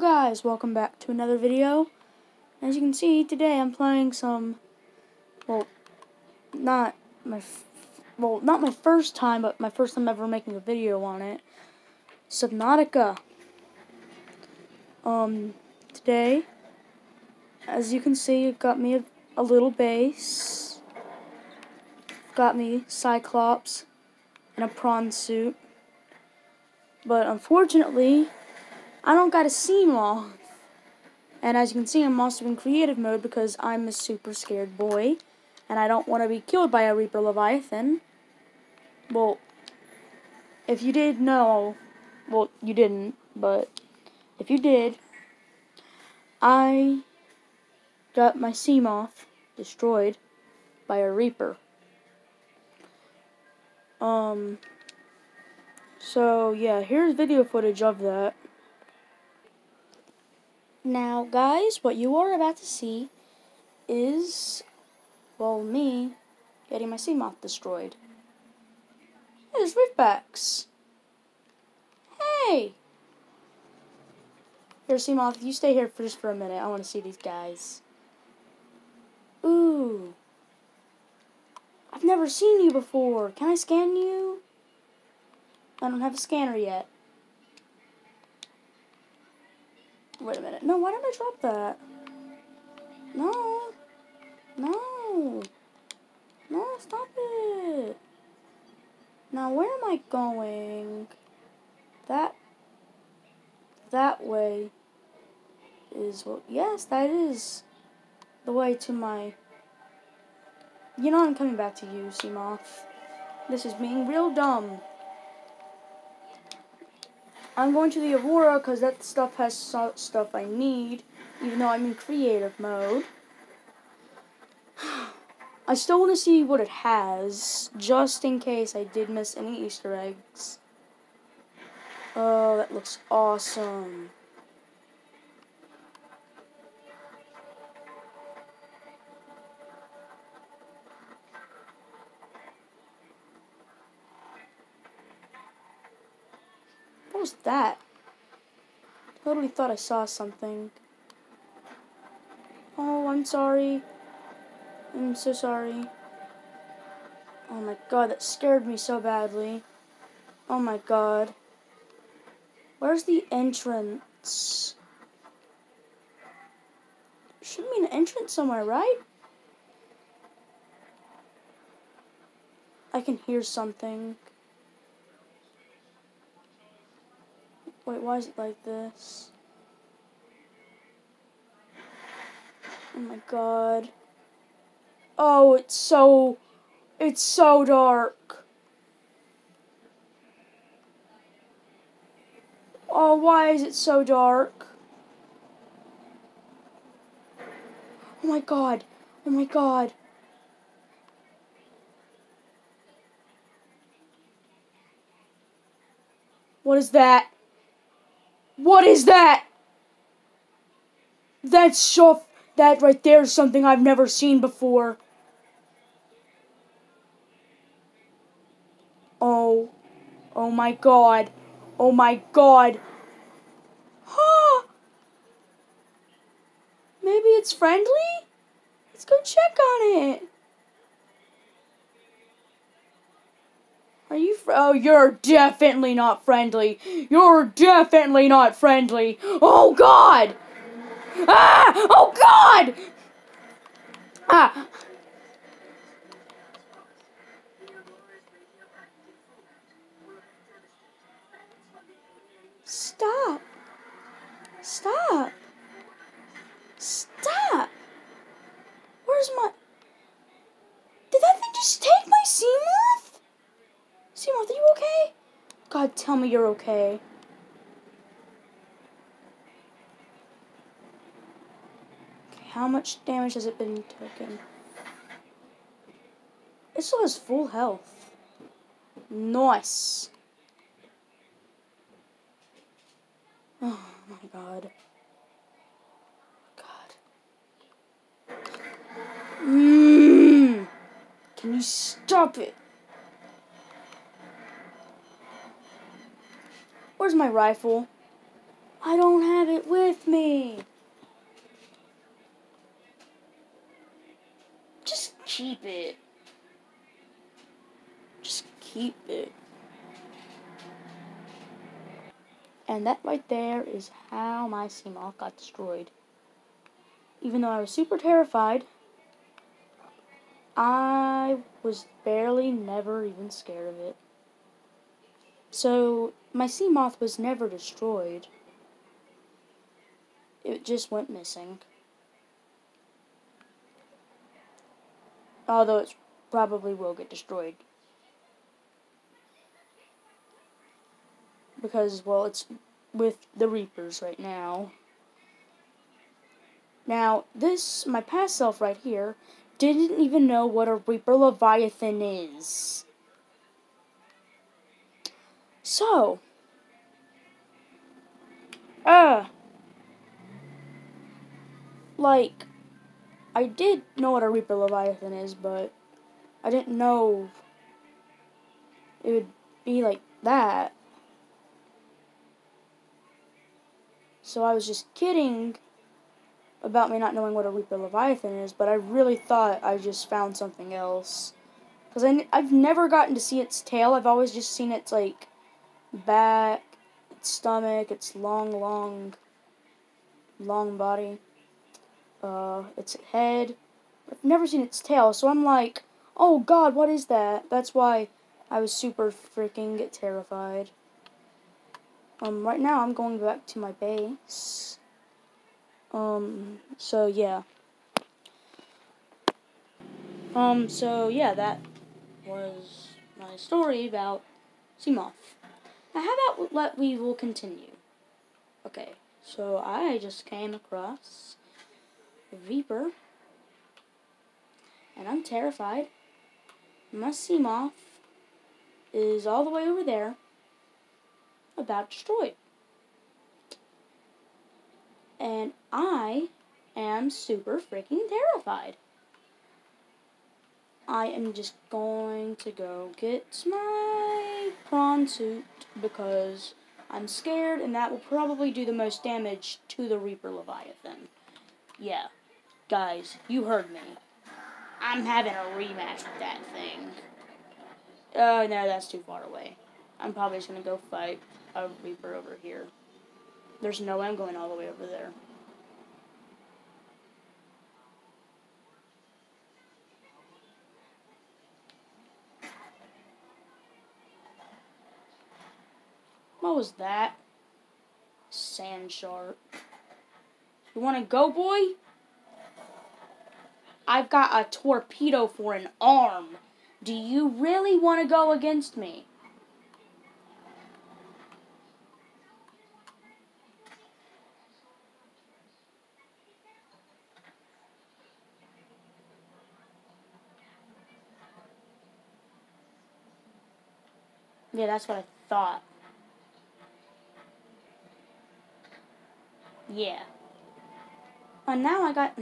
Guys, welcome back to another video. As you can see, today I'm playing some, well, not my, well, not my first time, but my first time ever making a video on it. Subnautica. Um, today, as you can see, it got me a, a little base. Got me Cyclops in a prawn suit. But unfortunately, I don't gotta a Seamoth. And as you can see, I'm also in creative mode because I'm a super scared boy. And I don't want to be killed by a Reaper Leviathan. Well, if you did know, well, you didn't, but if you did, I got my Seamoth destroyed by a Reaper. Um, so yeah, here's video footage of that. Now, guys, what you are about to see is, well, me getting my Seamoth destroyed. There's Reefbacks. Hey! Here, Seamoth, you stay here for just for a minute. I want to see these guys. Ooh. I've never seen you before. Can I scan you? I don't have a scanner yet. Wait a minute. No, why did I drop that? No. No. No, stop it. Now, where am I going? That, that way is, well, yes, that is the way to my, you know I'm coming back to you, Seamoth. This is being real dumb. I'm going to the Aurora because that stuff has stuff I need, even though I'm in creative mode. I still want to see what it has, just in case I did miss any Easter eggs. Oh, that looks awesome. Was that? Totally thought I saw something. Oh, I'm sorry. I'm so sorry. Oh my god, that scared me so badly. Oh my god. Where's the entrance? There should be an entrance somewhere, right? I can hear something. Wait, why is it like this? Oh my god. Oh, it's so... It's so dark. Oh, why is it so dark? Oh my god. Oh my god. What is that? What is that? That's so. That right there is something I've never seen before. Oh. Oh my god. Oh my god. Huh. Maybe it's friendly? Let's go check on it. Are you Oh, you're definitely not friendly. You're definitely not friendly. Oh, God! Ah! Oh, God! Ah! Stop. Stop. Stop. Where's my... Did that thing just take my Seamoth? Seamoth, are you okay? God, tell me you're okay. Okay, how much damage has it been taken? It still has full health. Nice. Oh my god. God. Mmm. Can you stop it? Where's my rifle? I don't have it with me. Just keep it. Just keep it. And that right there is how my Seamoth got destroyed. Even though I was super terrified, I was barely never even scared of it. So, my Seamoth was never destroyed. It just went missing. Although it probably will get destroyed. Because, well, it's with the Reapers right now. Now, this, my past self right here, didn't even know what a Reaper Leviathan is. So, uh, like, I did know what a Reaper Leviathan is, but I didn't know it would be like that. So I was just kidding about me not knowing what a Reaper Leviathan is, but I really thought I just found something else. Because I've never gotten to see its tail, I've always just seen its, like, back, its stomach, its long, long, long body uh, its head. I've never seen its tail, so I'm like, oh god, what is that? That's why I was super freaking terrified. Um, right now I'm going back to my base. Um, so yeah. Um, so yeah, that was my story about Seamoth. Now how about we will continue? Okay, so I just came across a Reaper. And I'm terrified. My Seamoth is all the way over there, about destroyed. And I am super freaking terrified. I am just going to go get my prawn suit because I'm scared and that will probably do the most damage to the Reaper Leviathan. Yeah. Guys, you heard me. I'm having a rematch with that thing. Oh, no, that's too far away. I'm probably just going to go fight a Reaper over here. There's no way I'm going all the way over there. What was that? Sand shark. You want to go, boy? I've got a torpedo for an arm. Do you really want to go against me? Yeah, that's what I thought. Yeah. And now I got...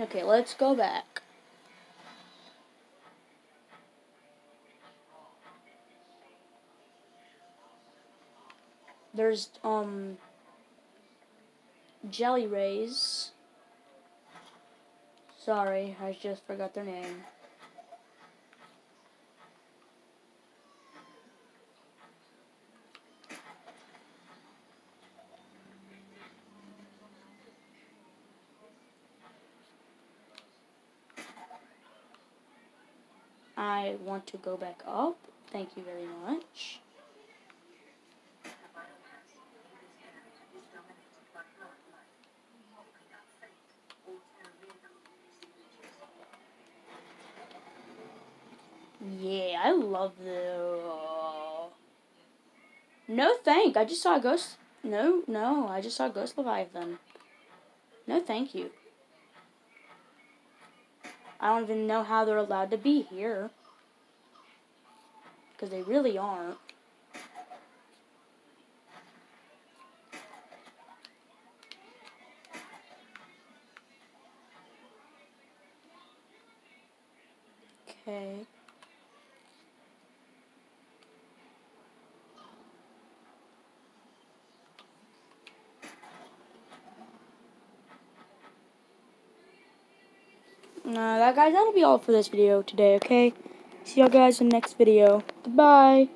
Okay, let's go back. There's, um, Jelly Rays. Sorry, I just forgot their name. I want to go back up. Thank you very much. Yeah, I love the... Uh... No thank, I just saw a ghost... No, no, I just saw a ghost Leviathan. No thank you. I don't even know how they're allowed to be here. Because they really aren't. Okay. Uh, that guys, that'll be all for this video today. Okay. See y'all guys in the next video. Goodbye.